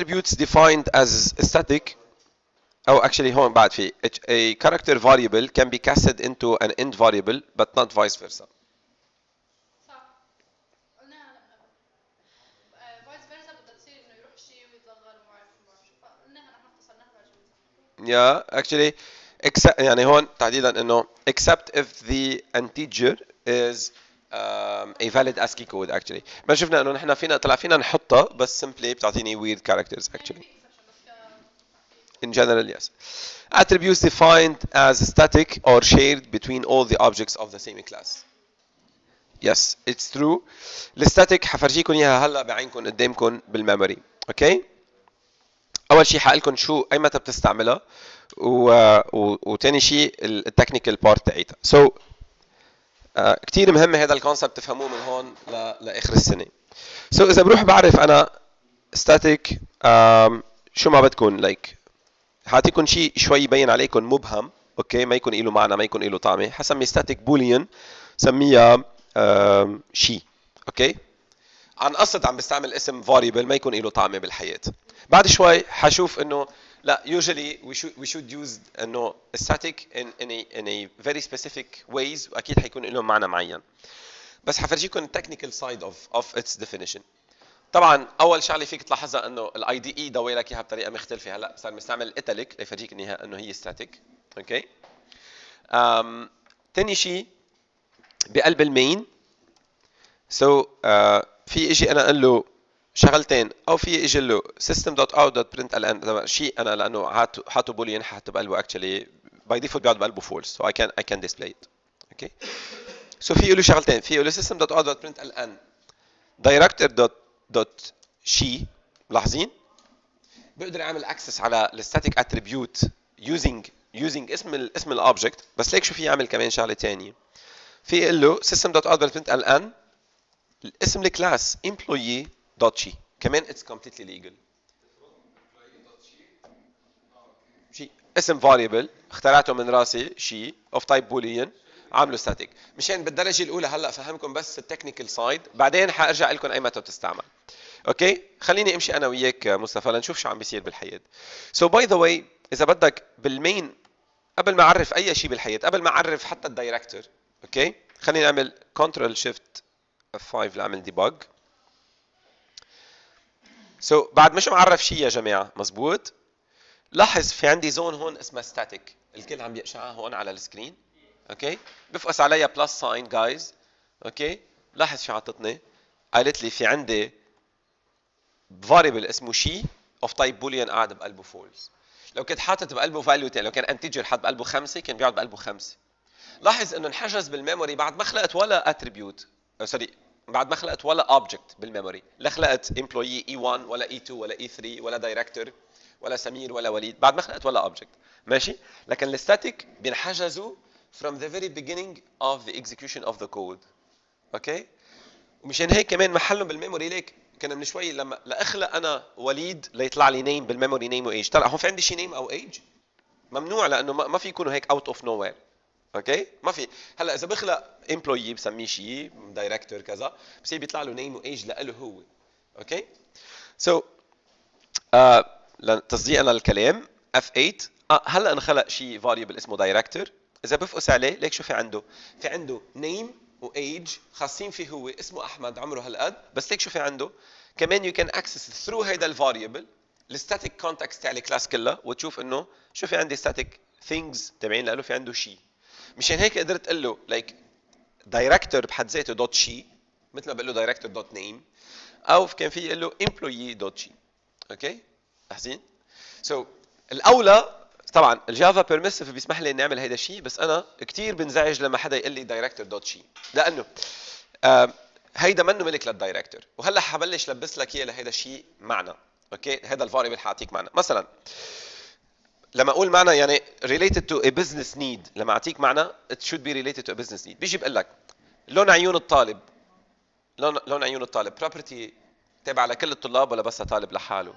attributes defined as static أو actually هون بعد في a character variable can be casted into an int variable but not vice versa صح قلناها هلا من قبل فايس فيرسا بدها تصير انه يروح شيء ويتلغى وما بعرف ما بعرف شو فقلناها نحن اختصرناها بعد yeah actually except يعني هون تحديدا انه except if the integer is um, a valid ASCII code actually ما شفنا انه نحن فينا طلع فينا نحطها بس simply بتعطيني weird characters actually in general yes attributes defined as static are shared between all the objects of the same class yes it's true ال static حفرجيكم اياها هلا بعينكم قدامكم بال memory okay اول شيء حقلكم شو اي متى بتستعملها و... و... وثاني شيء ال technical part تاعتها so so, كثير مهم هذا ال concept تفهموه من هون. لآخر السنة. so so, إذا بروح بعرف أنا static um, شو ما بدكم like like, حاعطيكم شيء شوي يبين عليكم مبهم okay ما يكون له معنى ما يكون له طعمة. حسمي static boolean سميها شيء okay عن قصد عم بستعمل اسم variable ما يكون له طعمة بالحياة. بعد شوي حشوف إنه لا usually we should we should use انه static in in a in a very specific ways. واكيد حيكون لهم معنى معين. بس حفرجيكم ال technical side of of its definition طبعا أول شغلة فيك تلاحظها إنه ال IDE ضوي لك إياها بطريقة مختلفة. هلأ صار مستعمل italic ليفرجيك إنها إنه هي static okay um ثاني شيء بقلب ال main. so so, uh, في أجي أنا أقول له شغلتين. أو في إجي له system.out.println شيء أنا لأنه حاطه boolean حاطه بقلبه actually by default بيقعد بقلبه false so I can I can display it. okay. so في له شغلتين. في له system.out.println director dot شي. ملاحظين؟ بقدر أعمل access على ال static attribute using using اسم ال اسم ال object بس ليك شو في يعمل كمان شغلة ثانية في له system.out.println الاسم ال class employee dot شي. كمان it's completely legal. شي. اسم variable اخترعته من راسي شي of type boolean عامله static مشان بالدرجة الأولى هلأ فهمكم بس ال technical side بعدين حأرجع لكم أي متى بتستعمل okay خليني أمشي أنا وياك مصطفى لنشوف شو عم بيصير بالحياة. so by the way إذا بدك بال main قبل ما أعرف أي شيء بالحياة قبل ما أعرف حتى ال director okay خليني أعمل control shift F5 لأعمل debug so, بعد مش معرف شيء يا جماعة مزبوط؟ لاحظ في عندي زون هون اسمها static الكل عم يقشعها هون على ال screen. okay؟ بفقس عليها plus sign guys okay؟ لاحظ شو عطتني؟ قالت لي في عندي variable اسمه شي of type boolean قاعد بقلبه false لو كنت حاطط بقلبه value تاني لو كان integer حاط بقلبه خمسة كان بيقعد بقلبه خمسة. لاحظ إنه انحجز بال memory بعد ما خلقت ولا attribute sorry بعد ما خلقت ولا object بال memory لا خلقت employee e 1 ولا e 2 ولا e 3 ولا director ولا سمير ولا وليد. بعد ما خلقت ولا object ماشي؟ لكن ال static بينحجزوا from the very beginning of the execution of the code. okay ومشان هيك كمان محلهم بال memory ليك. كنا من شوي لما لأخلق أنا وليد ليطلع لي name بال memory name و age طلع هون في عندي شي name أو age ممنوع لأنه ما في يكونوا هيك out of nowhere okay؟ ما في. هلأ إذا بخلق employee بسميه شيء director كذا بصير بيطلع له name و age له هو. أوكي؟ so, uh, تصديقا للكلام F8 uh, هلأ انخلق شيء variable اسمه director إذا بفقس عليه ليك شو في عنده؟ في عنده name و age خاصين فيه هو. اسمه أحمد عمره هالقد. بس ليك شو في عنده؟ كمان you can access through هيدا ال variable ال static context تاع ال class كلها وتشوف إنه شو في عندي static things تبعين له في عنده شيء مشان هيك قدرت أقول له like director بحد ذاته dot شي مثل ما بقول له director dot name أو كان في يقول له employee dot شي okay لاحظين so, الأولى طبعا الجافا permissive بيسمح لي إني أعمل هيدا الشيء بس أنا كثير بنزعج لما حدا يقول لي director dot شي لأنه هيدا منه ملك لل director. وهلأ حبلش لبس لك إياه لهيدا الشيء معنى. okay هذا ال variable حأعطيك معنى. مثلا لما أقول معنى يعني related to a business need لما أعطيك معنى it should be related to a business need. بيجي بقول لك لون عيون الطالب. لون لون عيون الطالب. property تابع لكل الطلاب ولا بس طالب لحاله؟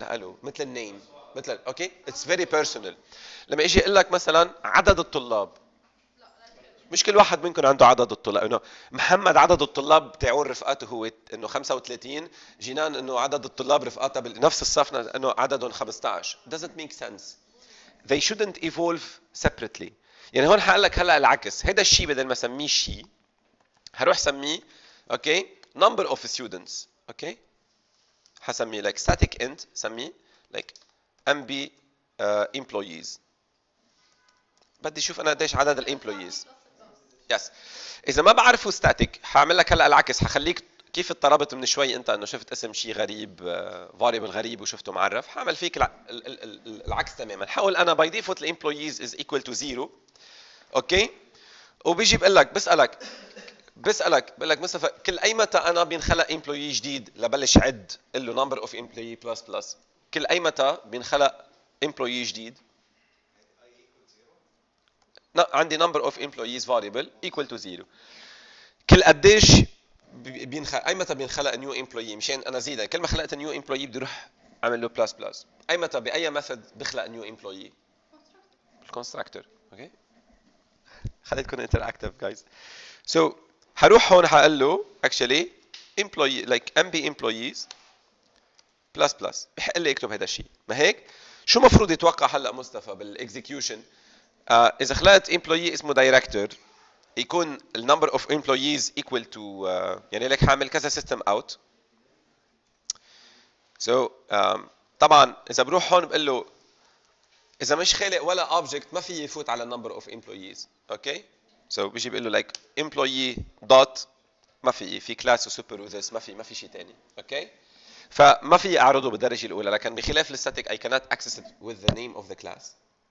له مثل ال name. مثل okay it's very personal لما يجي يقول لك مثلا عدد الطلاب. مش كل واحد منكم عنده عدد الطلاب. إنه محمد عدد الطلاب تاعون رفقاته هو إنه 35 جينان إنه عدد الطلاب رفقاتها بنفس الصف إنه عددهم 15 doesn't make sense? They shouldn't evolve separately. يعني هون حقول لك هلا العكس. هذا الشيء بدل ما أسميه شيء هروح سميه okay number of students okay حسميه like static int سميه like mb uh, employees. بدي أشوف أنا قديش عدد ال employees yes إذا ما بعرفه static حأعمل لك هلا العكس. حخليك كيف اضطربت من شوي انت انه شفت اسم شيء غريب variable غريب وشفته معرف؟ حاعمل فيك العكس تماما. حاول أنا by default ال employees is equal to zero okay؟ وبيجي بقول لك بسألك بسألك بقول لك مصطفى كل أي متى أنا بينخلق employee جديد لبلش عد؟ قل له number of employee plus plus كل أي متى بينخلق employee جديد؟ عندي number of employees variable equal to zero. كل قديش بينخلق أي متى بينخلق new employee مشان أنا زيدا كل ما خلقت new employee بدي أروح أعمل له plus plus أي متى بأي method بخلق نيو employee ال constructor okay خليتكم interactive guys so حروح هون حقول له actually employee like mb employees plus plus بحق لي اكتب هذا الشيء. ما هيك؟ شو مفروض يتوقع هلأ مصطفى بالاكزيكيوشن آه إذا خلقت امبلوي اسمه دايركتور يكون النمبر اوف امبلويز ايكوال تو يعني لك حامل كذا سيستم اوت سو طبعا إذا بروح هون بقول له إذا مش خالق ولا اوبجكت ما في يفوت على النمبر اوف امبلويز أوكي سو بيجي بقول له لايك امبلوي دوت ما في في كلاس وسوبر وذس ما في ما في شيء ثاني أوكي فما في أعرضه بالدرجة الأولى لكن بخلاف ال static I cannot access it with the name of the class.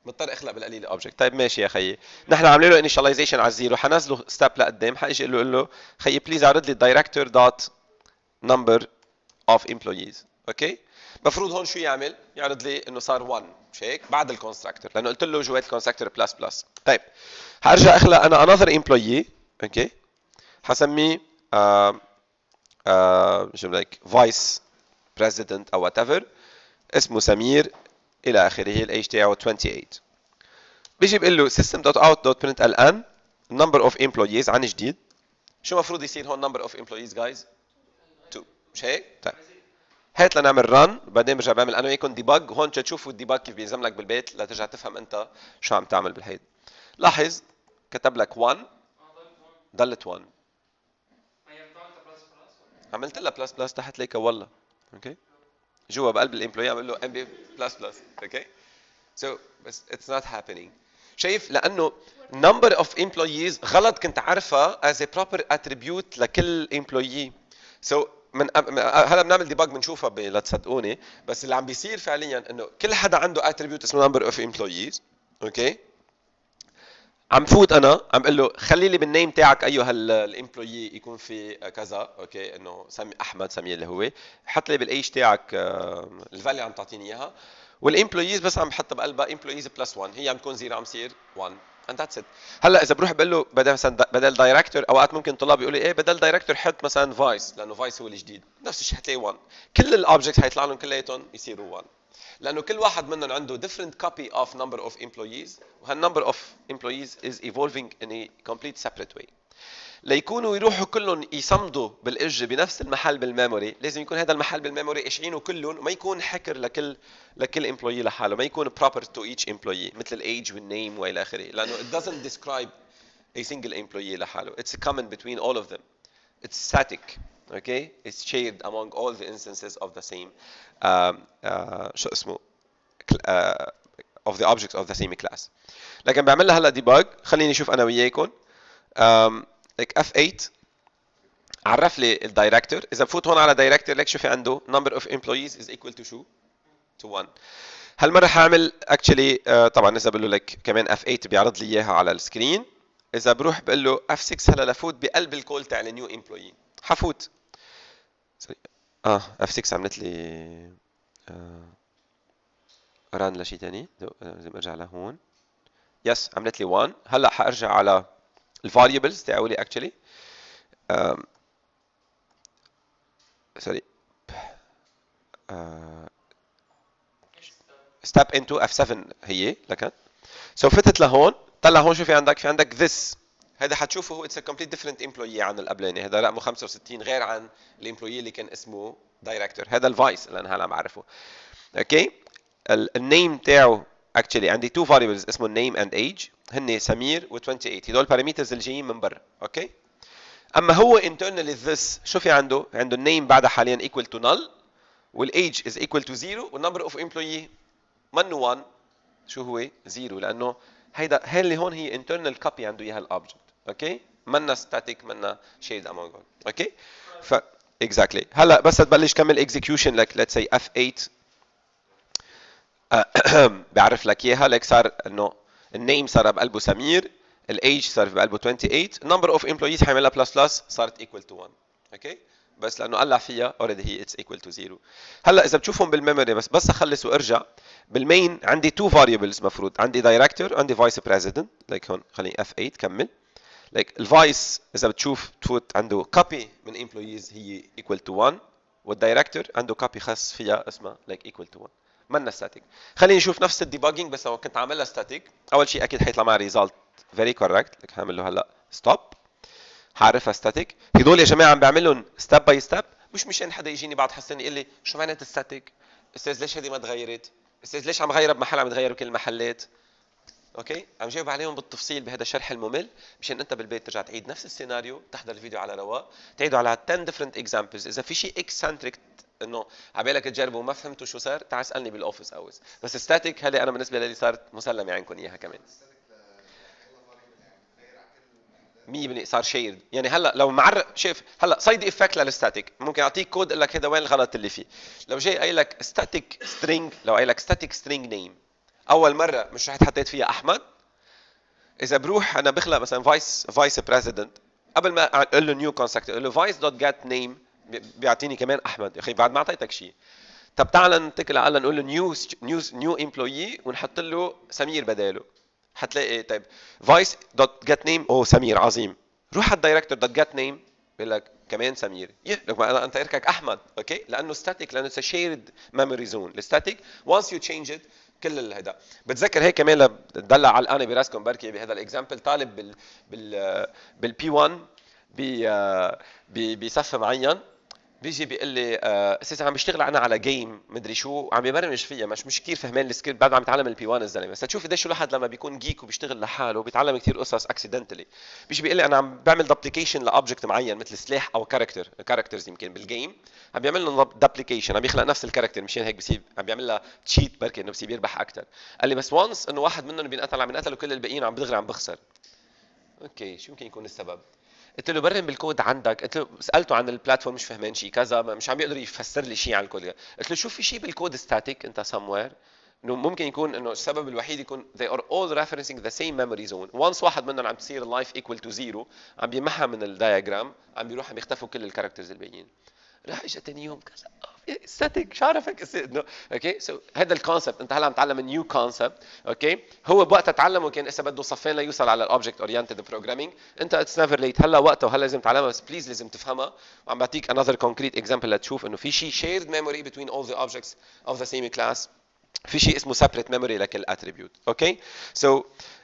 مضطر أخلق بالقليل object طيب ماشي يا خيي. نحن عاملين له initialization على ال zero حنزله step لقدام. حاجي أقول له خيي please اعرض لي ال director dot number of employees okay؟ المفروض هون شو يعمل؟ يعرض لي إنه صار 1 مش هيك؟ بعد ال constructor لأنه قلت له جوات ال constructor plus plus طيب حرجع أخلق أنا another employee okay؟ حسميه شو like vice president أو whatever اسمه سمير إلى آخره الايج تاعه 28 بيجي بقول له system.out.println number of employees عن جديد. شو المفروض يصير هون number of employees guys 2 مش هيك؟ طيب. هات لنعمل run بعدين برجع بعمل أنا وياكم debug هون تشوفوا ال debug كيف بيلزم لك بالبيت لترجع تفهم أنت شو عم تعمل بال head. لاحظ كتب لك 1 ضلت 1 عملت لها plus plus تحت ليك والله. okay جوا بقلب ال employee عم له nb plus plus okay so بس it's not happening شايف؟ لأنه number of employees غلط كنت عارفها as a proper attribute لكل employee. So من هلا بنعمل debug بنشوفها لا تصدقوني. بس اللي عم بيصير فعليا إنه كل حدا عنده attribute اسمه number of employees. okay عم فوت أنا عم أقول له خلي لي بال name تاعك أيها ال employee يكون في كذا okay؟ إنه سمي أحمد سميه اللي هو. حط لي بالايج تاعك ال value عم تعطيني إياها. وال employees بس عم بحطها بقلبها employees plus 1 هي عم تكون zero عم تصير 1 and that's it هلأ إذا بروح بقول له بدل مثلا بدل director أوقات ممكن طلاب يقولوا إيه بدل director حط مثلا vice لأنه vice هو الجديد. نفس الشيء حتلاقي 1 كل ال objects حيطلع لهم كلياتهم يصيروا 1 لأنه كل واحد منهم عنده different copy of number of employees وهال number of employees is evolving in a complete separate way. ليكونوا يروحوا كلهم يصمدوا بالاج بنفس المحل بال memory لازم يكون هذا المحل بال memory شايفينه كلهم وما يكون حكر لكل لكل employee لحاله ما يكون proper to each employee مثل ال age وال name وإلى آخره لأنه it doesn't describe a single employee لحاله. It's common between all of them. It's static. Okay? It's shared among all the instances of the same um, uh, شو اسمه uh, of the objects of the same class. لكن بعمل لها هلا debug خليني أشوف أنا وياكم um, like F8 عرف لي ال director إذا بفوت هون على director لك شوفي عنده؟ number of employees is equal to شو؟ to 1 هالمرة حاعمل actually uh, طبعا إذا بقول له لك كمان F8 بيعرض لي إياها على ال screen. إذا بروح بقول له F6 هلا لفوت بقلب ال call تاع ال new employee حفوت. sorry آه F6 عملت لي آه run لشيء ثاني لازم ارجع لهون. yes عملت لي 1 هلا حارجع على ال variables تاعولي actually sorry step into F7 هي لكن. so فتت لهون. طلع هون شو في عندك في عندك this. هذا حتشوفه. هو it's complete different employee عن القبلاني هذا رقمه 65 غير عن ال employee اللي كان اسمه director هذا ال vice اللي أنا هلا عم أعرفه. okay ال name تاعه actually عندي two variables اسمه ال name and age هن سمير و28 هدول ال parameters اللي جايين من برا. okay أما هو internally this شو في عنده؟ عنده ال name بعدها حاليا equal to null والايج is equal to 0 وال number of employee منه 1 شو هو؟ 0 لأنه هيدا هي اللي هون هي internal copy عنده إياها الاوبجكت أوكي منا static منا among all. okay ف exactly. هلا بس تبلش كمل execution like let's say f8 بيعرف لك إياها لك صار إنه ال name صار بقلبه سمير الايج صار بقلبه 28 ال number of employees حيعملها plus plus صارت equal to 1 okay بس لأنه قلع فيها already هي it's equal to 0 هلا إذا بتشوفهم بال memory بس بس أخلص وأرجع. بال main عندي two variables مفروض عندي director عندي vice president like هون خليني F8 كمل. like ال vice اذا بتشوف تفوت عنده copy من employees هي equal to 1 وال director عنده copy خاص فيها اسمها like equal to 1 منا static خلينا نشوف نفس ال debugging بس لو كنت عاملها static أول شيء أكيد حيطلع معي result very correct لك هعمل له هلأ stop حعرفها static هدول يا جماعة عم بعمل لهم step by step مش مشان حدا يجيني بعد حسني يقول لي شو معنات static أستاذ ليش هذه ما تغيرت؟ أستاذ ليش عم غيرها بمحل عم تغير بكل المحلات؟ okay؟ عم جاوب عليهم بالتفصيل بهذا الشرح الممل مشان أنت بالبيت ترجع تعيد نفس السيناريو تحضر الفيديو على رواق تعيده على 10 different examples. إذا في شيء eccentric إنه عبالك تجربه وما فهمتوا شو صار تعال اسألني بال office hours بس static هذه أنا بالنسبة لي صارت مسلمة عندكم إياها كمان. 100% صار shared يعني هلأ لو معرف شايف هلأ side effect لل static ممكن أعطيك كود أقول لك هذا وين الغلط اللي فيه. لو جاي قايل لك static string لو قايل لك static string name أول مرة مش رحت حطيت فيها أحمد. إذا بروح أنا بخلق مثلا vice vice president قبل ما أقول له new constructor أقول له vice dot get name بيعطيني كمان أحمد. يا أخي بعد ما أعطيتك شيء. طب تعال نتكل على نقول له new new new employee ي ونحط له سمير بداله. حتلاقي طيب vice dot get name أو سمير عظيم. روح على ال director dot get name بيقول لك كمان سمير. لك ما أنت تاركك أحمد okay؟ لأنه static لأنه shared memory zone ال static once you change it كل الهدا بتذكر هيك كمان لدلع علقانه براسكم بركي بهذا ال example. طالب بال بال بال B1 بصف معين. بيجي بيقول لي أستاذ عم بشتغل أنا على game مدري شو عم يبرمج فيها مش مش كثير فهمان السكريبت بعد عم يتعلم ال B1 الزلمة. بس تشوف قديش الواحد لما بيكون geek وبيشتغل لحاله بيتعلم كثير قصص accidentally بيجي بيقول لي أنا عم بعمل duplication ل object معين مثل سلاح أو character characters يمكن بال game عم بيعمل له duplication عم يخلق نفس ال character مشان هيك بصير عم بيعمل لها cheat بركي إنه بصير يربح أكثر قال لي بس once إنه واحد منهم بينقتل عم ينقتل وكل الباقيين عم بدغري عم بخسر okay شو ممكن يكون السبب؟ قلت له برم بالكود عندك. قلت له سألته عن ال platform مش فهمان شيء كذا مش عم بيقدر يفسر لي شيء عن الكود. قلت له شوف في شيء بال code static int somewhere إنه ممكن يكون إنه السبب الوحيد يكون they are all referencing the same memory zone. Once واحد منهم عم تصير ال life equal to zero عم بيمحى من ال diagram عم بيروح عم يختفوا كل ال characters الباقيين. راح اجى ثاني يوم كذا static عرفك انه okay so هذا ال concept انت هلا عم تعلم new concept okay هو بوقتها تعلمه كان اسا بده صفين ليوصل على ال object oriented programming and it's never late هلا وقتها وهلا لازم تعلمها بس please لازم تفهمها وعم بعطيك another concrete example لتشوف إنه في شيء shared memory between all the objects of the same class في شيء اسمه separate memory لكل attribute okay so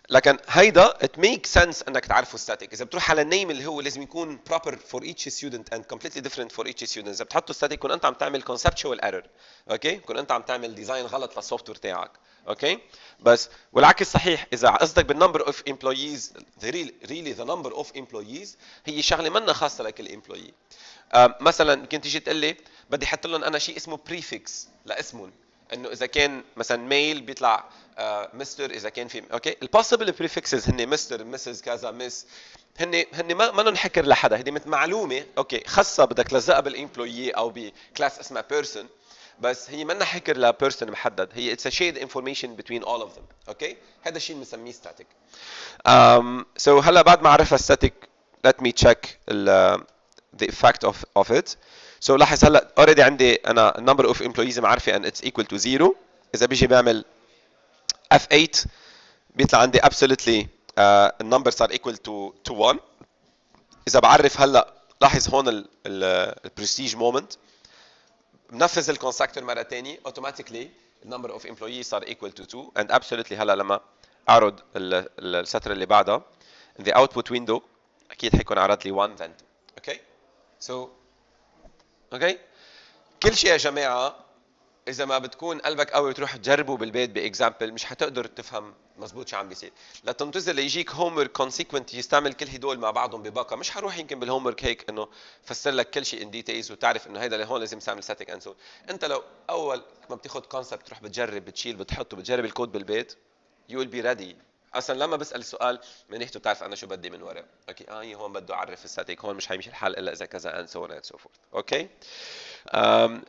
لكن هيدا it makes sense إنك تعرفه static. إذا بتروح على ال name اللي هو لازم يكون proper for each student and completely different for each student. إذا بتحطه static كون أنت عم تعمل conceptual error. okay كون أنت عم تعمل design غلط لل software تاعك. okay بس والعكس صحيح. إذا قصدك بال number of employees really the number of employees هي شغلة منا خاصة لكل employee مثلا كنت تيجي تقول لي بدي أحط لهم أنا شيء اسمه prefix لاسمهم. إنه إذا كان مثلا male بيطلع مستر إذا كان في okay ال possible prefixes هن Mister Misses كذا Miss هن هن ما ما حكر لحدا. هذه مثل معلومة okay خاصة بدك تلزقها بال employee أو ب class اسمها person بس هي منا حكر ل person محدد. هي it's shared information بين all of them okay هذا الشيء بنسميه static um, سو so هلا بعد ما عرفها static let me check the effect of of it. so so لاحظ هلا already عندي أنا number of employees معرفة and it's equal to zero. إذا بيجي بعمل F8 بيطلع عندي uh, ال number صار equal to to 1 إذا بعرف هلا لاحظ هون ال prestige moment بنفذ ال constructor مرة ثانية automatically ال number of employees صار equal to 2 and absolutely هلا لما أعرض السطر اللي بعدها in the output window أكيد حيكون عرض لي 1 then 2 okay so okay؟ كل شيء يا جماعة إذا ما بتكون قلبك قوي وتروح تجربه بالبيت ب example مش حتقدر تفهم مزبوط شو عم بيصير. لتنتظر ليجيك homework consequent يستعمل كل هدول مع بعضهم بباقة. مش حروح يمكن بال homework هيك إنه فسر لك كل شيء in details وتعرف إنه هيدا اللي هون لازم تعمل static and أنت لو أول ما بتاخذ concept تروح بتجرب بتشيل بتحط وبتجرب الكود بالبيت you will be ready أصلا لما بسأل السؤال من ناحيته بتعرف أنا شو بدي من ورا okay آه هون بده اعرف ال static هون مش حيمشي الحال إلا إذا كذا and so and so forth okay؟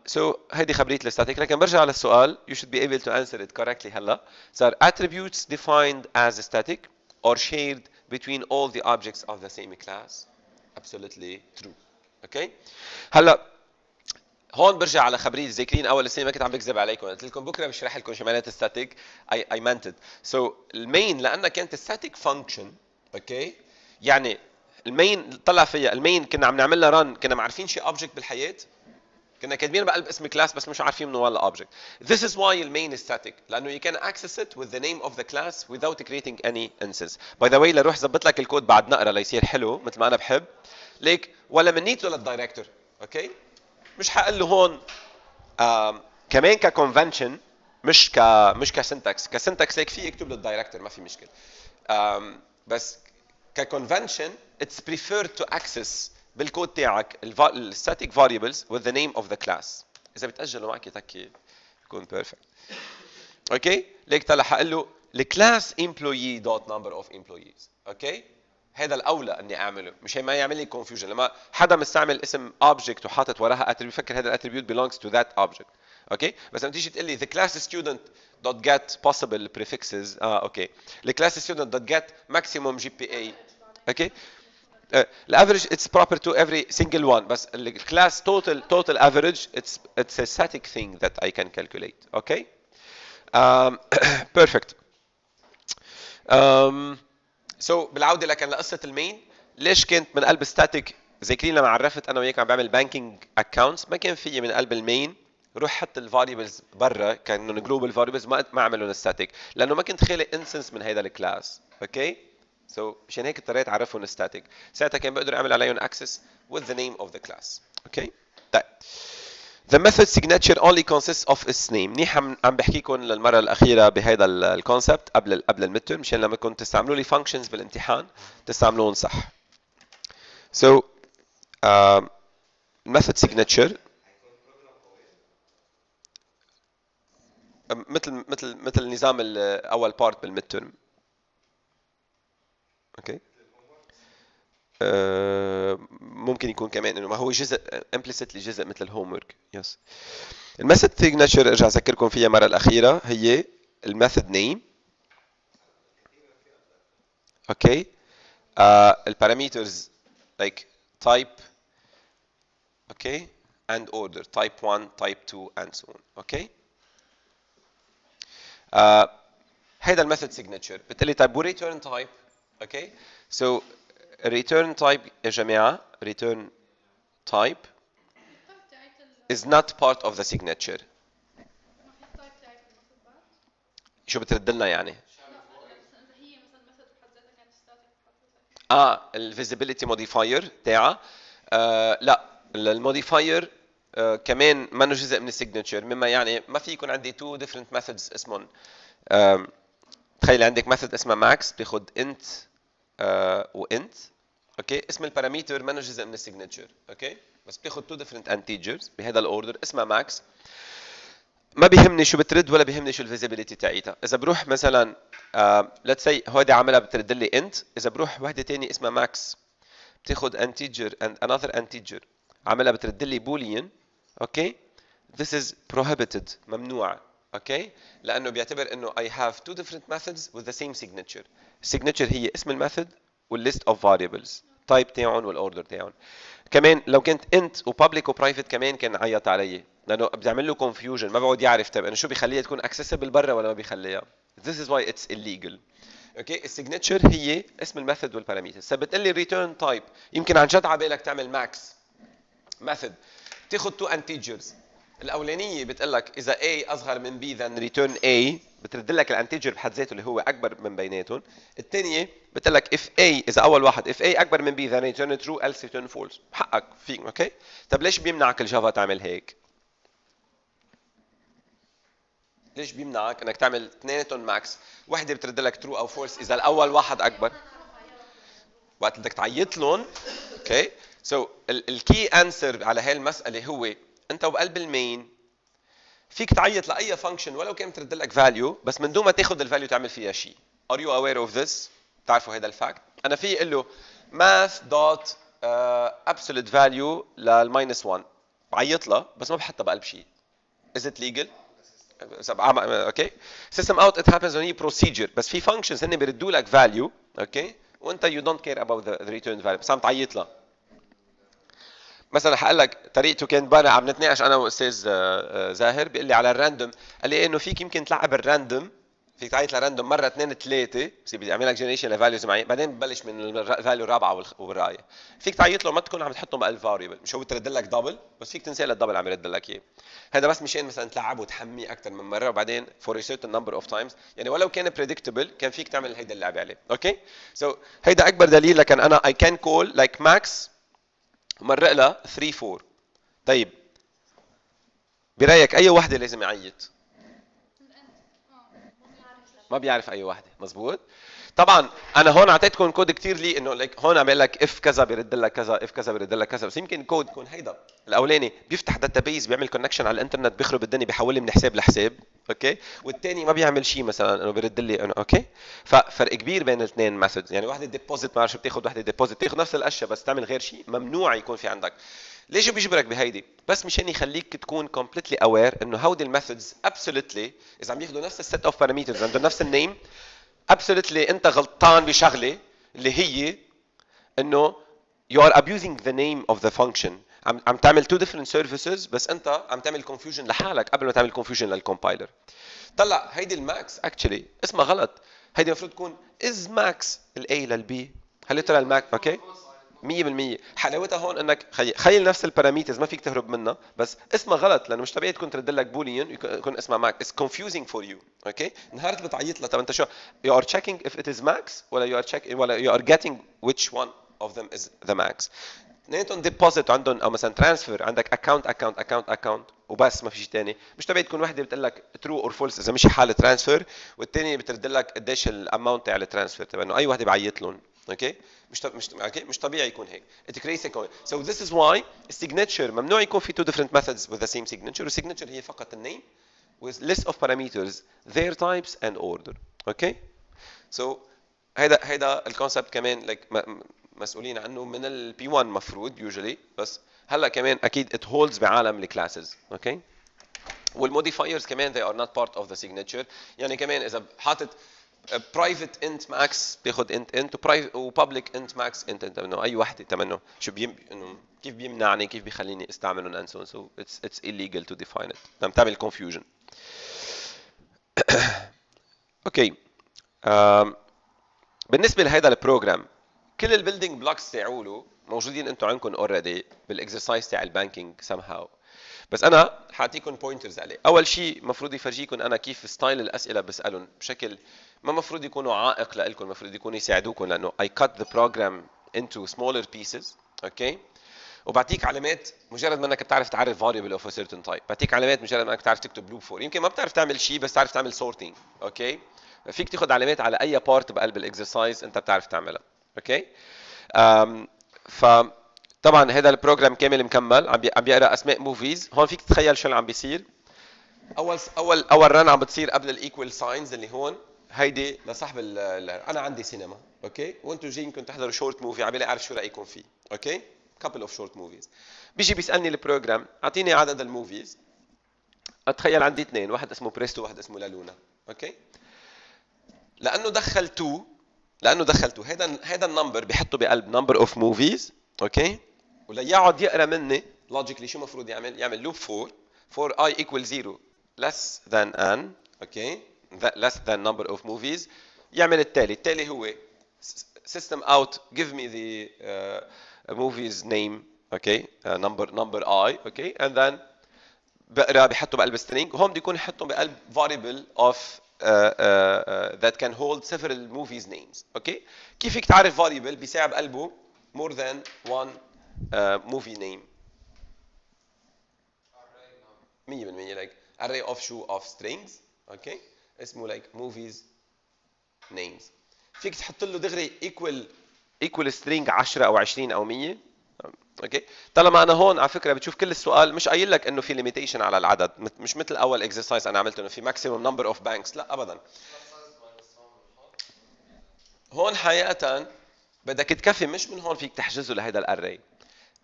so هيدي خبرية ال static لكن برجع على السؤال you should be able to answer it correctly هلا. صار attributes defined as static or shared between all the objects of the same class? Absolutely true. okay؟ هلا هون برجع على خبرية ذاكرين أول السنة ما كنت عم بكذب عليكم قلت لكم بكرة بشرح لكم شو معنات static اي اي it so ال main لانها كانت static function okay يعني ال main طلع فيها ال main كنا عم نعمل لها run كنا معرفين شي object بالحياة كنا كاتبين بقلب اسم class بس مش عارفين منه ولا object. This is why main is static لأنه you can access it with the name of the class without creating any instance. By the way لروح ظبط لك الكود بعد نقرأ ليصير حلو مثل ما أنا بحب. ليك ولا منيته لل director okay؟ مش حقول له هون كمان ك convention مش ك مش ك syntax ك syntax ليك في يكتب لل director ما في مشكلة. بس ك convention it's preferred to access بالكود تاعك ال static variables with the name of the class. إذا بتأجلوا معك تكي يكون perfect okay ليك طلع حقول له ال class employee dot number of employees. okay هذا الاولى اني اعمله مش ما يعمل لي confusion لما حدا مستعمل اسم object وحاطط وراها attribute بفكر هذا ال attribute belongs to that object أوكي بس لما تيجي تقول لي the class student dot get possible prefixes آه أوكي الكلاس student dot get maximum GPA أوكي الافريج اتس proper to every single one بس الكلاس total total average it's it's a static that I can calculate okay um, perfect um, so بالعودة لكن لقصه المين ليش كنت من قلب static ذاكرين لما عرفت أنا وياك عم بعمل banking accounts ما كان في من قلب ال main. روح حط ال variables برا كأنهم global variables ما ما اعمل لهم static لأنه ما كنت خالق instance من هيدا ال class okay? so مشان هيك اضطريت أعرفهم static. ساعتها كان بقدر أعمل عليهم access with the name of the class okay طيب. The method signature only consists of its name. منيح عم بحكيكم للمرة الأخيرة بهذا ال concept قبل قبل ال mid مشان لما كنت تستعملوا لي functions بالامتحان تستعملوهم صح. So uh, method signature. مثل مثل مثل نظام بال midterm okay آه ممكن يكون كمان إنه ما هو جزء implicitly جزء مثل ال homework yes ال method signature ارجع أذكركم فيها المره الأخيرة هي ال method name okay ال parameters like type okay. And order type 1 type 2 and so on okay. uh, هيدا ال method signature بتقلي طيب و return type okay. Return type يا جماعة return type is not part of the signature. شو بترد لنا يعني؟ آه ال visibility modifier تاعها آه لا ال modifier آه كمان منه جزء من ال signature مما يعني ما في يكون عندي two different methods اسمهم. آه تخيل عندك method اسمها max بياخذ int و int okay؟ اسم ال parameter منه جزء من ال signature okay؟ بس بتاخذ two different integers بهذا ال order اسمها max. ما بيهمني شو بترد ولا بيهمني شو ال visibility تاعيتها. إذا بروح مثلا let's say هودي عاملها بترد لي int إذا بروح وحدة ثانية اسمها max. بتاخذ integer and another integer عاملها بترد لي boolean okay؟ This is prohibited. ممنوع. okay لأنه بيعتبر إنه I have two different methods with the same signature. Signature هي اسم ال method وال list of variables. type تاعهم وال order تاعهم. كمان لو كنت int و public و private كمان كان عيط علي. لأنه بتعمل له confusion ما بقعد يعرف طيب أنا شو بيخليها تكون accessible برا ولا ما بيخليها. This is why it's illegal. okay ال signature هي اسم ال method وال parameters بتلي ال return type يمكن عن جد على بالك تعمل max method تاخذ two integers الأولانية بتقول لك إذا A أصغر من B then return A. بترد لك ال integer بحد ذاته اللي هو أكبر من بيناتهم. الثانية بتقول لك if A إذا أول واحد if A أكبر من B then return true else return false. حقك فيك okay؟ طب ليش بيمنعك ال Java تعمل هيك؟ ليش بيمنعك إنك تعمل اثنيناتهم max وحدة بترد لك true أو false إذا الأول واحد أكبر. وقت بدك تعيط لهم okay؟ so ال key answer على هاي المسألة هو إنه بقلب ال main فيك تعيط لأي function ولو كان ترد لك value بس من دون ما تاخذ ال value تعمل فيها شيء. are you aware of this بتعرفوا هذا ال fact أنا في أقول له math dot absolute value لل minus 1 بعيط لها بس ما بحطها بقلب شيء. Is it legal okay سيستم اوت it happens when you procedure. بس في functions هن بيردوا لك value okay وأنت don't care about the, the return value. بس عم تعيط لها مثلا حقول لك طريقته كان امبارح عم نتناقش أنا وأستاذ آه، آه، زاهر بيقول لي على ال random قال لي إنه فيك يمكن تلعب ال random فيك تعيط ل random مرة اثنين ثلاثة بصير بيعمل لك generation ل values معين بعدين ببلش من ال value الرابعة والرايه فيك تعيط له ما تكون عم تحطهم بقلب variable مش هو ترد لك double بس فيك تنسى ال double عم يرد لك إياه. هذا بس مشان مثلا تلعب وتحميه أكثر من مرة وبعدين فور certain number of times يعني ولو كان predictable كان فيك تعمل هيدا اللعبة عليه. okay؟ so so, هيدا أكبر دليل لكن أنا I can call like max ومرق لها 3 4 طيب. برأيك أي وحدة لازم يعيط؟ ما بيعرف أي وحدة. مزبوط طبعا أنا هون أعطيتكم كود كثير لي إنه ليك هون عم لك if كذا بيرد لك كذا if كذا بيرد لك كذا. بس يمكن كود يكون هيدا. الأولاني بيفتح database بيعمل connection على الإنترنت بيخرب الدنيا بيحول من حساب لحساب. okay؟ والثاني ما بيعمل شيء مثلا إنه بيرد لي إنه okay؟ ففرق كبير بين الاثنين methods يعني وحده deposit ما بعرف شو بتاخذ وحده deposit بتاخذ نفس الأشياء بس تعمل غير شيء ممنوع يكون في عندك. ليش بيجبرك بهيدي؟ بس مشان يخليك تكون completely aware إنه هودي ال methods absolutely إذا عم ياخذوا نفس ال set of parameters عندهم نفس ال name absolutely انت غلطان بشغلة اللي هي انه you are abusing the name of the function. عم عم تعمل two different services بس انت عم تعمل confusion لحالك قبل ما تعمل confusion لل compiler طلع هيدي ال max actually اسمها غلط. هيدي المفروض تكون is max ال A لل B هل ترى ال max okay 100% حلاوتها هون إنك خي... خيل نفس ال parameters ما فيك تهرب منها بس اسمها غلط لأنه مش طبيعي تكون ترد لك boolean يكون اسمها max. it's confusing for you okay نهار بتعيط لها. طب أنت شو you are checking if it is max ولا you are check ولا you are getting which one of them is the max. اثنيناتهم deposit عندهم أو مثلا transfer عندك account account account account وبس ما في شيء ثاني مش طبيعي تكون وحده بتقول لك true or false إذا مش حالة transfer والثانيه بترد لك قديش ال amount تاع ال transfer تبع انه أي وحده بعيط لهم okay مش مش okay مش طبيعي يكون هيك it creates a so this is why signature ممنوع يكون في two different methods with the same signature signature هي فقط ال name with list of parameters their types and order okay so هيدا هيدا ال concept كمان like مسؤولين عنه من ال P 1 مفروض يوجولي بس هلا كمان أكيد it holds بعالم ال classes okay وال modifiers كمان they are not part of the signature يعني كمان اذا حاطط private int max بياخذ int int و public int max int int إنه أي وحده تمنه شو بيم إنه كيف بيمنعني كيف بيخليني استعملهم and so so it's it's illegal to define it. عم تعمل confusion. أوكي بالنسبة لهذا ال program كل ال building blocks تاعوله موجودين أنتم عندكم already بال exercise تاع ال banking somehow بس أنا حاعطيكم pointers عليه. أول شيء المفروض يفرجيكم أنا كيف style الأسئلة بسألهم بشكل ما المفروض يكونوا عائق لكم المفروض يكونوا يساعدوكم لأنه I cut the program into smaller pieces okay? وبعطيك علامات مجرد ما إنك بتعرف تعرف variable of a certain type. بعطيك علامات مجرد ما إنك بتعرف تكتب loop for يمكن ما بتعرف تعمل شيء بس تعرف تعمل sorting okay? فيك تاخذ علامات على أي part بقلب ال exercise أنت بتعرف تعملها okay um, ف طبعا هذا ال program كامل مكمل عم عم بيقرأ أسماء movies هون فيك تتخيل شو اللي عم بيصير؟ أول أول أول run عم بتصير قبل ال equal signs اللي هون. هيدي لصاحب أنا عندي سينما okay؟ وأنتم جايين كنتوا تحضروا short movie عم أعرف شو رأيكم فيه okay؟ couple of short movies بيجي بيسألني ال program أعطيني عدد ال movies. أتخيل عندي اثنين واحد اسمه بريستو وواحد اسمه لالونا okay؟ لأنه دخل 2 لأنه دخل 2 هذا هذا ال number بحطه بقلب number of movies okay؟ وليقعد يقرأ مني logically شو المفروض يعمل؟ يعمل loop for for i equal 0 less than n okay؟ Less than number of movies يعمل التالي التالي هو system out give me the uh, movie's name okay uh, number number i okay and then بقرا بحطه بقلب string وهون بده يكون يحطهم بقلب variable of uh, uh, uh, that can hold several movies names okay كيف فيك تعرف variable بيساع بقلبه more than one uh, movie name 100% like array of shoe of strings okay اسمه like movies names. فيك تحط له دغري equal equal string 10 أو 20 أو 100 okay طالما أنا هون على فكرة بتشوف كل السؤال مش قايل لك إنه في limitation على العدد. مش مثل أول exercise أنا عملته إنه في maximum number of banks لا ابدا. هون حقيقه بدك تكفي مش من هون فيك تحجزه لهيدا ال array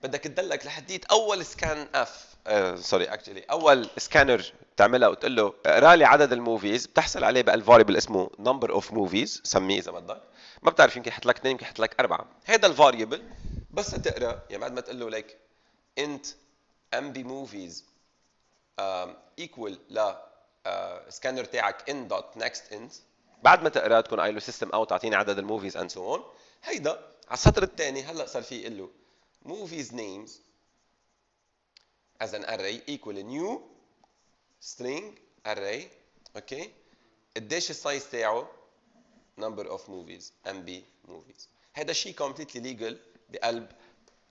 بدك تدلك لحديت أول scan اف sorry actually أول سكانر تعملها وتقول له اقرا لي عدد ال movies بتحصل عليه بال variable اسمه number of movies سميه إذا بدك. ما بتعرف يمكن يحط لك اثنين يمكن يحط لك أربعة. هذا ال variable بس تقرأ يعني بعد ما تقول له like int mb movies equal ل سكانر تاعك in dot next int بعد ما تقرأ تكون قايل له system out اعطيني عدد ال movies and so on هيدا على السطر الثاني هلأ صار في له movies names as an array equal a new string array okay قديش ال size تاعه number of movies mb movies. هذا شيء completely legal بقلب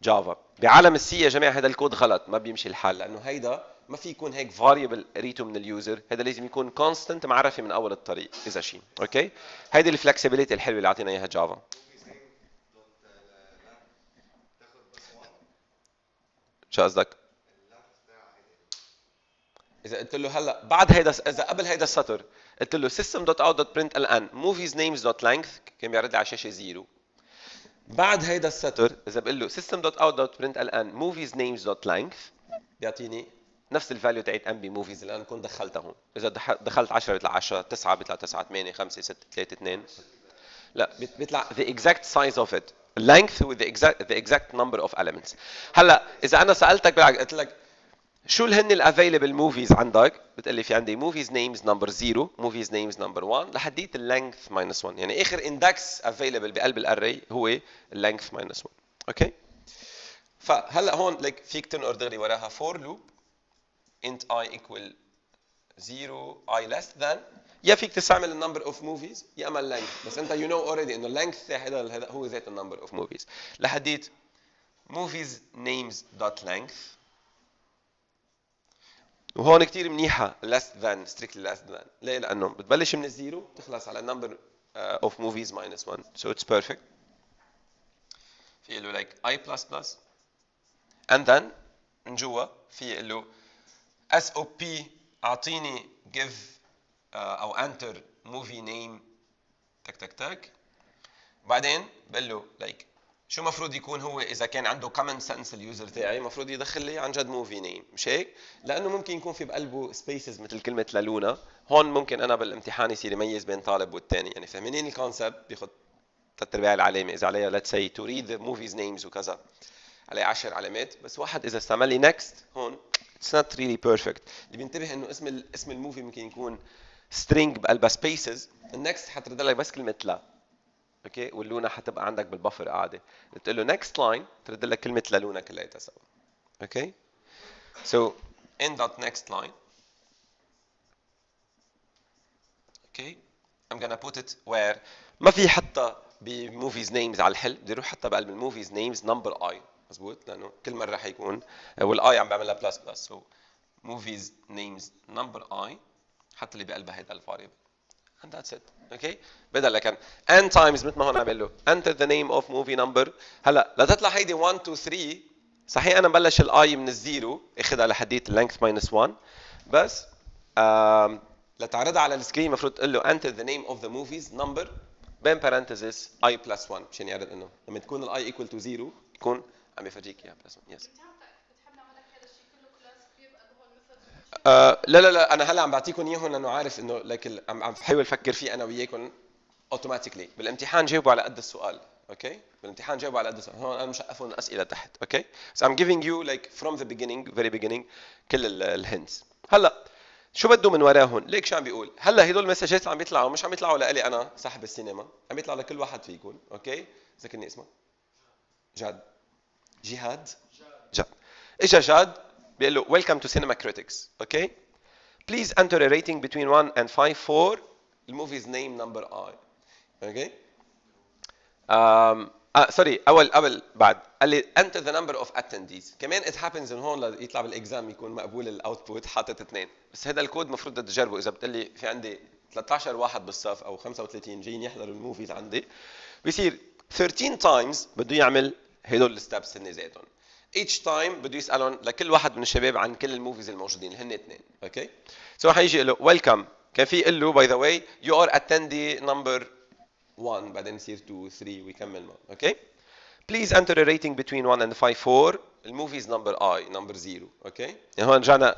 Java بعالم ال C يا جماعة هذا الكود غلط ما بيمشي الحال لأنه هيدا ما في يكون هيك variable قريته من ال user هذا لازم يكون constant معرفة من أول الطريق إذا شيء okay هيدي ال flexibility الحلوة اللي أعطينا إياها Java شو قصدك؟ إذا قلت له هلا بعد هيدا إذا قبل هيدا السطر قلت له system.out.println movies names.length كان بيعرض لي على الشاشه zero بعد هيدا السطر إذا بقول له system.out.println movies names.length بيعطيني نفس ال value تاعت mb movies اللي أنا كنت دخلتها إذا دخلت 10 بيطلع 10 9 بيطلع 9 8 5 6 3 2 لا بيطلع the exact size of it. Length with the exact the exact number of elements. هلا إذا أنا سألتك بالعكس قلت لك شو هن ال available movies عندك؟ بتقول لي في عندي movies names number 0 movies names number 1 لحديت ال length minus 1 يعني آخر index available بقلب ال array هو ال length minus 1 okay فهلا هون ليك فيك تنقر دغري وراها. for loop int i equal 0 i less than يا فيك تستعمل ال number of movies يا أما ال length بس أنت you know already إنه ال length هذا هو ذات ال number of movies لحديت movies names dot length وهون كثير منيحة less than strictly less than. ليه؟ لأنه بتبلش من ال zero بتخلص على number uh, of movies minus 1 so it's perfect. في له like i plus plus. And then من جوا في له SOP أعطيني give أو enter movie name. تك تك تك. بعدين بقول له like شو المفروض يكون هو إذا كان عنده common sense ال user تاعي؟ المفروض يدخل لي عن جد movie name مش هيك؟ لأنه ممكن يكون في بقلبه spaces مثل كلمة لالونا. هون ممكن أنا بالامتحان يصير يميز بين طالب والثاني يعني فاهمين ال concept بياخذ ثلاث ارباع العلامة. إذا عليها say to read the movies names وكذا. عليه 10 علامات. بس واحد إذا استعمل لي next هون it's not really perfect. اللي بينتبه إنه اسم اسم ال movie ممكن يكون string بقلبها spaces. ال next حترد لك بس كلمة لا. okay واللونا حتبقى عندك بال buffer قاعدة. بتقول له next line ترد لك كلمة لا لونا كلياتها سوا okay so in dot next line. okay I'm gonna put it where ما في حتى ب movies names على الحل. بدي أروح حطه بقلب ال movies names number i مزبوط؟ لأنه كل مرة حيكون وال i عم بعملها plus plus so movies names number i حط اللي بقلبها هيدا ال variable. And that's it. okay بدل لكن n times مثل ما هون عمل له enter the name of movie number. هلا لتطلع هيدي 1 2 3 صحيح أنا مبلش ال i من ال zero اخذها لحديت length minus 1 بس um, لتعرضها على ال screen المفروض تقول له enter the name of the movies number. بين parenthesis i plus 1 مشان يعرض إنه؟ لما تكون ال i equal to 0 يكون عم يفرجيك إياها. Plus 1 yes بتحب نعمل لك هذا الشيء كله class بيبقى هو ال method آه لا لا لا أنا هلا عم بعطيكم إياهم لأنه عارف إنه لك عم عم بحاول أفكر فيه أنا وياكم automatically بالامتحان جاوبوا على قد السؤال okay بالامتحان جاوبوا على قد السؤال. هون أنا مشقفهم اسئله تحت okay so I'm giving you like from the beginning very beginning كل ال hints هلا شو بده من وراهم ليك شو عم بيقول؟ هلا هدول ال messageات عم بيطلعوا مش عم يطلعوا لإلي أنا صاحب السينما. عم يطلعوا لكل واحد فيكم okay ذكرني اسمه. جاد. جهاد؟ جاد. إجا جاد. بيقول له to cinema critics. Okay? Please enter a rating between 1 and 5 for ال movies number I. Okay? Um, آه sorry أول قبل بعد. قال لي enter the number of attendees. كمان it happens ان هون يطلع بال exam يكون مقبول ال output حاطط اثنين. بس هذا الكود المفروض تجربه. إذا بتقول لي في عندي 13 واحد بالصف أو 35 جايين يحضروا ال movies عندي بيصير 13 times بده يعمل هدول ال steps هن ذاتهم each time بده يسالهم لكل واحد من الشباب عن كل ال movies الموجودين اللي هن اثنين okay so حيجي له welcome كان في يقول له by the way you are attendee number 1 بعدين يصير 2 3 ويكمل معه okay please enter a rating between 1 and 5 for ال movies number I number 0 okay يعني هون رجعنا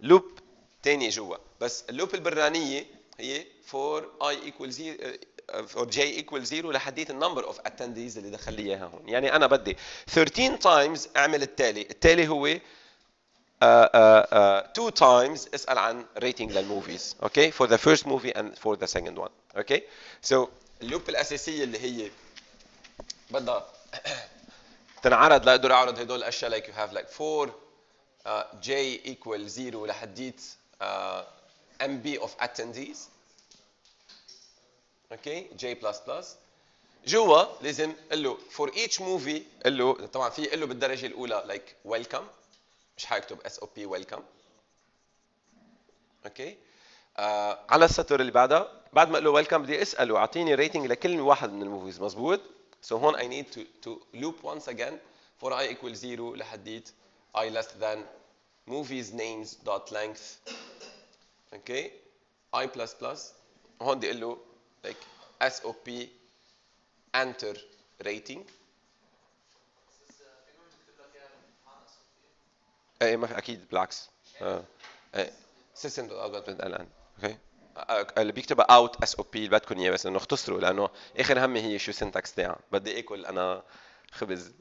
loop ثاني جوا. بس ال loop البرانية هي for I equal 0 for j equal 0 لحديت ال number of attendees اللي دخل لي إياها هون. يعني أنا بدي 13 تايمز أعمل التالي. التالي هو 2 uh, uh, times أسأل عن rating لل movies okay for the first movie and for the second one. okay so ال loop الأساسية اللي هي بدها تنعرض لاقدر أعرض هدول الأشياء like you have like for uh, j equal 0 لحديت uh, mb of attendees. okay j. plus plus جوا لازم قل له for each movie قل له طبعا في قل له بالدرجة الأولى like welcome. مش حيكتب SOP welcome okay على السطر اللي بعدها بعد ما أقول له welcome بدي أسأله أعطيني rating لكل واحد من ال movies مزبوط so so هون I need to to loop once again for i equal 0 لحديت i less than movies names dot length. okay i plus plus. هون بدي أقول له like SOP enter rating. إيه ما في أكيد بالعكس آه. إيه system dot out الآن. okay اللي بيكتبها out SOP بدكم إياه بس إنه اختصروا لأنه آخر همي هي شو syntax تاعها. بدي أكل أنا خبز.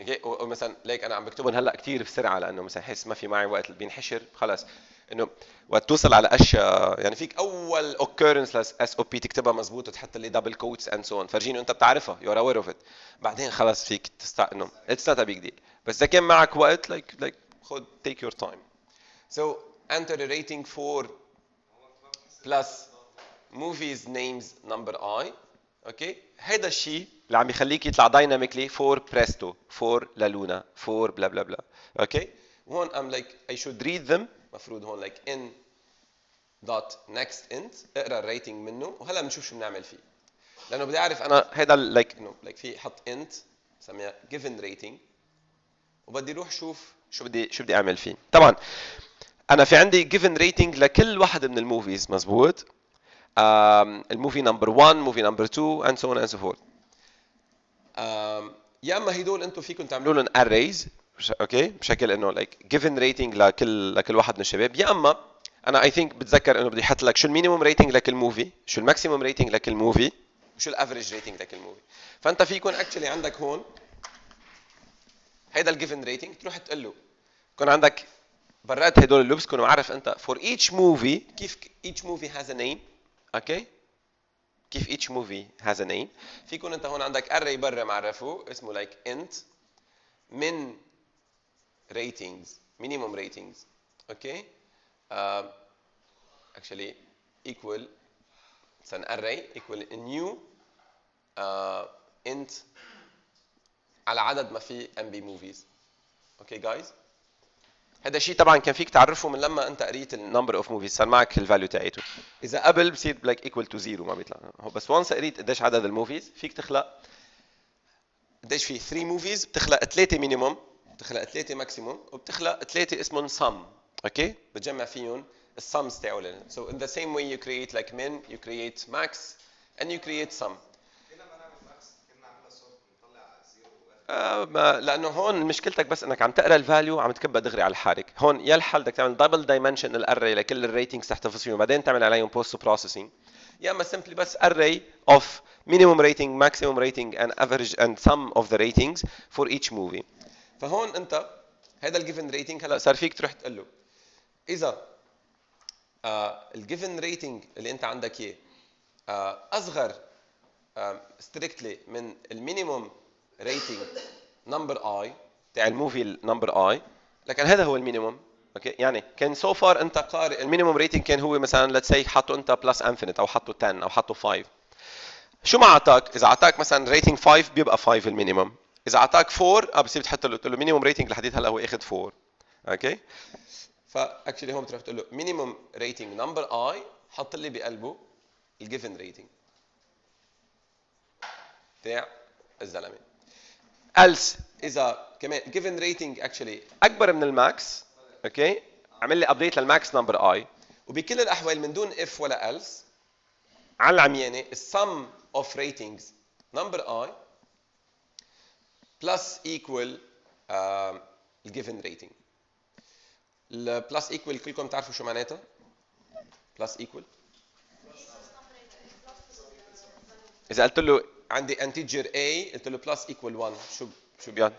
أوكي ومثلا ليك أنا عم بكتبهم هلأ كثير بسرعة لأنه مثلا حس ما في معي وقت بينحشر. خلص إنه وقت توصل على أشياء يعني فيك أول occurrence SOP تكتبها مزبوط وتحط لي double quotes and so فرجيني انت بتعرفها you are aware of it بعدين خلص فيك تستع إنه it's not a big deal بس إذا كان معك وقت like like خد your time. So enter a rating for plus movies names number i. okay هيدا الشيء اللي عم يخليك يطلع dynamically for بريستو for لالونا for blah blah blah okay هون I'm like I should read them مفروض هون لايك in dot next انت اقرأ ال rating منه وهلا بنشوف شو بنعمل فيه. لأنه بدي أعرف أنا هيدا like إنه like في حط انت بسميها given rating وبدي أروح شوف شو بدي شو بدي أعمل فيه. طبعا أنا في عندي given rating لكل واحد من ال movies مزبوط؟ ال movie number 1 movie number 2 and so on and so forth. يا أما هدول أنتم فيكم تعملوا لهم okay بشكل إنه like given rating لكل لكل واحد من الشباب. يا أما أنا I think بتذكر إنه بدي أحط لك شو ال minimum rating لكل movie شو ال maximum rating لكل movie وشو ال average rating لكل movie فأنت فيكون actually عندك هون هيدا ال given rating تروح تقول له. يكون عندك برات هدول ال loops تكون عارف أنت for each movie كيف each movie has a name okay كيف each movie has a name فيكون أنت هون عندك array برا معرفة اسمه like int من ratings minimum ratings okay? Uh, actually equal it's an array equal a new uh, int على عدد ما في mb movies okay guys هذا الشيء طبعا كان فيك تعرفه من لما أنت قريت ال number of movies صار معك ال value تاعته إذا قبل بصير like equal to zero ما بيطلع. بس once قريت قديش عدد ال movies فيك تخلق. قديش في 3 movies بتخلق 3 minimum بتخلق 3 maximum وبتخلق 3 اسمهم سم okay؟ بتجمع فيهم السمز تاعولن so in the same way you create like min you create max and you create sum. آه ما لأنه هون مشكلتك بس إنك عم تقرأ ال value عم تكبها دغري على الحارك هون يا الحل بدك تعمل double dimension ال array لكل ال ratings تحتفظ فيهم بعدين تعمل عليهم post processing يا اما simply بس array of minimum rating maximum rating and average and sum of the ratings for each movie. فهون انت هذا ال given rating هلا صار فيك تروح تقول له اذا ال given rating اللي انت عندك إياه أصغر strictly من ال minimum rating number i تاع ال movie number i لكن هذا هو ال minimum okay يعني كان so far انت قارئ ال minimum rating كان هو مثلا let's say حطه انت plus infinite أو حطه 10 أو حطه 5 شو ما أعطاك؟ إذا أعطاك مثلا rating 5 بيبقى 5 ال minimum إذا أعطاك 4 آه بصير تحط له قلت له minimum rating لحديت هلا هو اخذ 4 okay ف actually هون بتروح تقول له minimum rating number i حط لي بقلبه ال given rating تاع الزلمة. Else إذا كمان given rating actually أكبر من ال max. okay عمل لي update لل max number i وبكل الأحوال من دون if ولا else على العميانة ال sum of ratings number i plus equal ال given rating ال plus equal كلكم تعرفوا شو معناتها؟ plus equal إذا قلت له عندي integer a قلت له plus equal 1 شو شو بيعني؟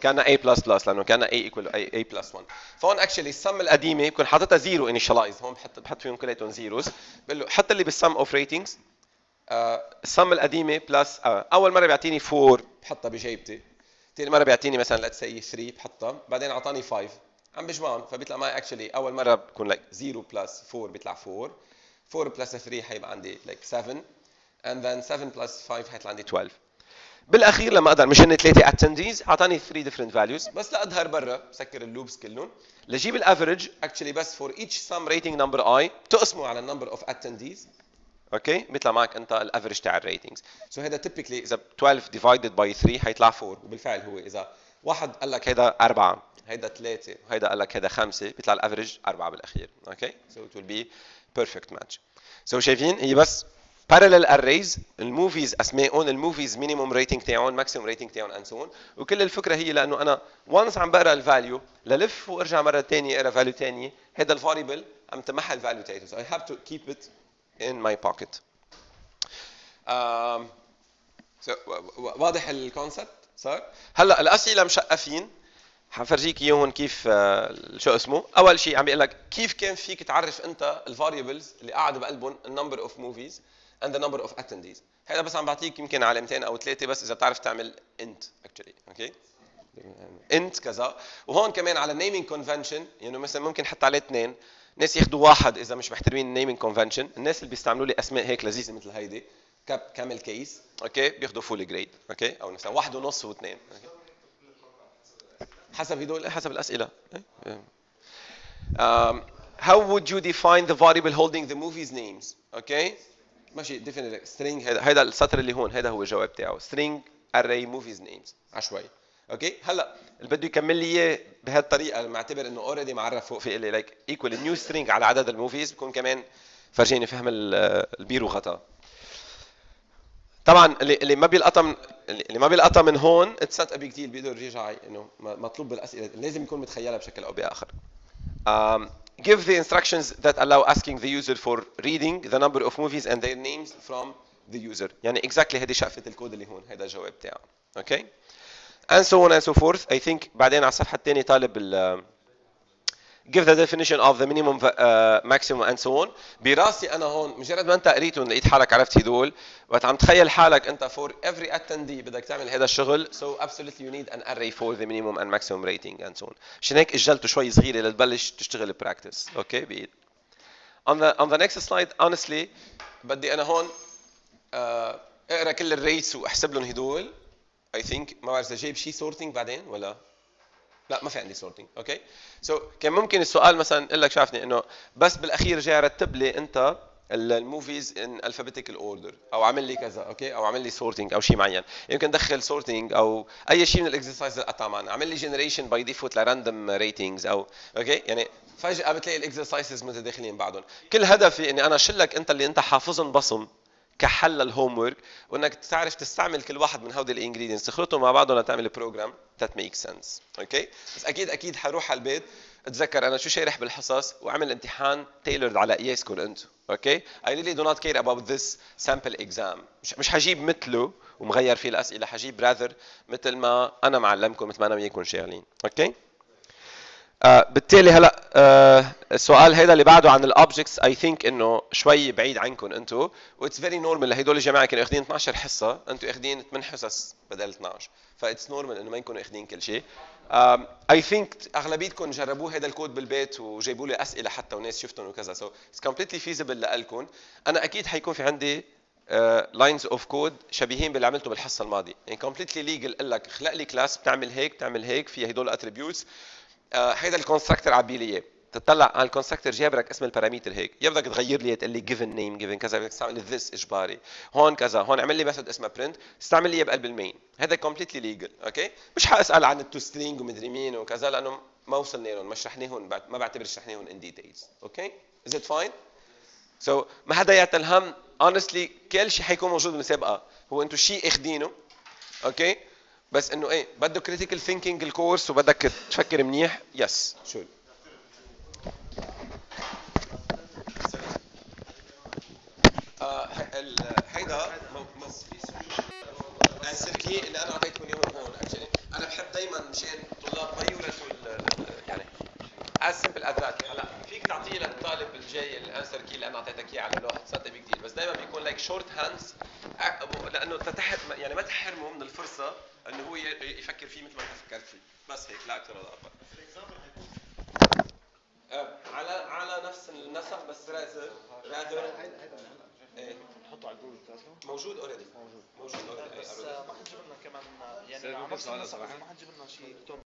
كان a plus plus لأنه كان a equal a, a plus 1 فهون actually ال sum القديمة بكون حاططها zero initialize هون بحط بحط فيهم كلياتهم zeros بقول له حط لي بال sum of ratings ال sum القديمة plus آه أول مرة بيعطيني 4 بحطها بجيبتي. ثاني مرة بيعطيني مثلا let's say 3 بحطها. بعدين أعطاني 5 عم بجمعهم فبيطلع معي actually أول مرة بكون like 0 plus 4 بيطلع 4 4 plus 3 حيبقى عندي like 7 and then 7 plus 5 حيطلع عندي 12 بالأخير لما أقدر مش هن ثلاثة attendees أعطاني 3 different values. بس لاظهر برا بسكر ال loops كلهم. لجيب ال average actually بس for each sum rating number i تقسمه على ال number of attendees. okay بيطلع معك أنت ال average تاع ال ratings so هذا typically إذا 12 divided by 3 حيطلع 4 وبالفعل هو إذا واحد قال لك هيدا أربعة. هيدا ثلاثة. وهيدا قال لك هيدا خمسة. بيطلع ال average أربعة بالأخير. okay so it will be perfect match. so شايفين؟ هي بس parallel arrays. ال movies اسمائهم ال movies minimum rating تاعهم maximum rating تاعهم and so on وكل الفكرة هي لأنه أنا once عم بقرأ ال value لل if وأرجع مرة ثانية اقرا value ثانية هذا ال variable عم تمحى ال value تاعته. So I have to keep it in my pocket. Um, so, واضح ال concept صار هلأ الأسئلة مشقفين. حفرجيك اياهم كيف شو اسمه؟ أول شيء عم بيقول لك كيف كان فيك تعرف أنت ال variables اللي قاعدة بقلبهم ال number of movies and the number of attendees. هذا بس عم بعطيك يمكن علامتين أو ثلاثة بس إذا بتعرف تعمل int actually okay int كذا. وهون كمان على naming convention يعني مثلا ممكن حط عليه اثنين. ناس ياخذوا واحد إذا مش محترمين ال naming convention الناس اللي بيستعملوا لي أسماء هيك لذيذة مثل هيدي. camel case. okay؟ بياخذوا full grade okay؟ أو مثلا واحد ونص واثنين. حسب هدول حسب الأسئلة. um, how would you define the variable holding the movies names? okay ماشي definitely. string هذا هذا السطر اللي هون هذا هو الجواب تاعه. string array movies names. عشوائي. أوكي؟ هلأ اللي بده يكمل لي إياه بهالطريقة معتبر إنه اوريدي معرف فوق في لي لايك ايكوال نيو string على عدد الموفيز بكون كمان فرجيني فهم البيرو غطا طبعا اللي اللي ما بيلقطها من اللي ما بيلقطها من هون اتس نوت بيج ديل بيقدر يرجع إنه مطلوب بالأسئلة لازم يكون متخيلها بشكل أو بآخر. Um, give the instructions that allow asking the user for reading the number of movies and their names from the user. يعني exactly هذه شقفة الكود اللي هون هذا الجواب تاعه. Okay and so on and so forth. I think بعدين على الصفحة الثانية طالب ال give the definition of the minimum uh, maximum and so on. براسي أنا هون مجرد ما أنت قريتهم لقيت حالك عرفت هدول؟ وقت عم تخيل حالك أنت for every attendee بدك تعمل هذا الشغل so absolutely you need an array for the minimum and maximum rating and so on. عشان هيك أجلته شوي صغيرة لتبلش تشتغل practice okay بايد on the on the next slide honestly بدي أنا هون uh, اقرأ كل ال rates وأحسب لهم هدول. I think ما بعرف اذا جايب شيء sorting بعدين ولا؟ لا ما في عندي sorting okay so كان ممكن السؤال مثلا أقول لك شافني إنه بس بالأخير جاي رتب لي أنت ال movies in alphabetical order أو عمل لي كذا okay أو عمل لي sorting أو شيء معين. يمكن دخل sorting أو أي شيء من ال exercise اللي قطع معنا. عمل لي generation by default ل random ratings أو okay يعني فجأة بتلاقي ال exercises متداخلين بعضهم. كل هدفي إني أنا أشلك أنت اللي أنت حافظهم بصم. كحل لل homework وإنك تعرف تستعمل كل واحد من هودي ال ingredients تخلطهم مع بعضهم لتعمل program that make sense okay بس أكيد أكيد حروح على البيت أتذكر أنا شو شارح بالحصص وأعمل امتحان تailored على قياسكم أنتم okay I really do not care about this sample exam. مش مش حجيب مثله ومغير فيه الأسئلة حجيب rather مثل ما أنا معلمكم مثل ما أنا وياكم شغالين okay آه بالتالي هلا آه السؤال هذا اللي بعده عن ال objects I think إنه شوي بعيد عنكم أنتم و it's very normal لهدول الجماعة كانوا اخذين 12 حصة. أنتم اخذين 8 حصص بدل 12 ف it's normal إنه ما يكونوا اخذين كل شيء. I think أغلبيتكم جربوه هذا الكود بالبيت وجايبوا لي أسئلة حتى وناس شفتهم وكذا. so it's completely feasible لكم أنا أكيد حيكون في عندي lines of code شبيهين باللي عملته بالحصة الماضية. يعني completely legal قال لك خلق لي class بتعمل هيك بتعمل هيك. فيها هدول ال attributes هيدا ال constructor عبي لي اياه تطلع على ال constructor جايب لك اسم ال parameter هيك. يا بدك تغير لي تقول لي given name given كذا. بدك تستعمل this إجباري. هون كذا. هون اعمل لي method اسمها print. استعمل لي بقلب ال main هذا completely legal okay مش حأسأل عن ال toString ومدري مين وكذا لأنه ما وصلنا لهم ما شرحناهم ما بعتبر شرحناهم in details okay is it fine so ما حدا يعطي الهم؟ honestly كل شيء حيكون موجود بالمسابقه هو أنتم شيء اخذينه okay بس انه إيه بده critical thinking ال course وبدك تفكر منيح. yes شو؟ آه، هيدا answer key اللي أنا أعطيتكم اياهم هون أنا بحب دائما مشان الطلاب ما يورثوا يعني از ذات هلا فيك تعطيه للطالب الجاي الأنسر كي اللي أنا أعطيتك اياه على لوحه سنتي بيج ديل. بس دائما بيكون لايك شورت هاندز لأنه تتحر يعني ما تحرمه من الفرصة إنه هو يفكر فيه مثل ما أنت فكرت فيه. بس هيك لا أكثر ولا أقل. آه، على على نفس النسق بس رازر رازر. إيه. نحطه على الجروب بتاعته موجود اوريدي موجود. موجود بس اوريدي ما حد جاب لنا كمان يعني النسق،؟ ما حد جاب لنا شيء